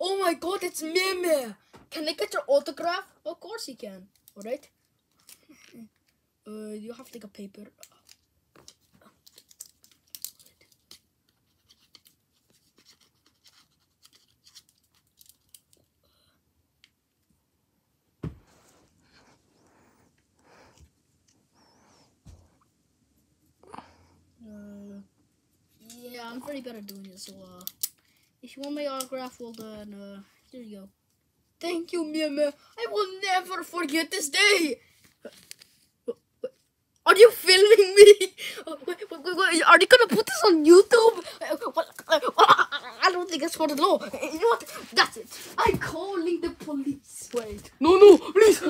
Oh my god, it's Mei-Mei. Can I get your autograph? Of course you can. Alright. Uh, you have to take a paper. Uh, yeah, I'm pretty bad at doing it. So, uh, if you want my autograph, well then, uh, here you go. Thank you, Mei-Mei. I will never forget this day. Are you filming me? Are you gonna put this on YouTube? I don't think it's for the law. You know what? That's it. I'm calling the police. Wait. No, no, please.